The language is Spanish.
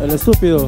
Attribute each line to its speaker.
Speaker 1: El estúpido.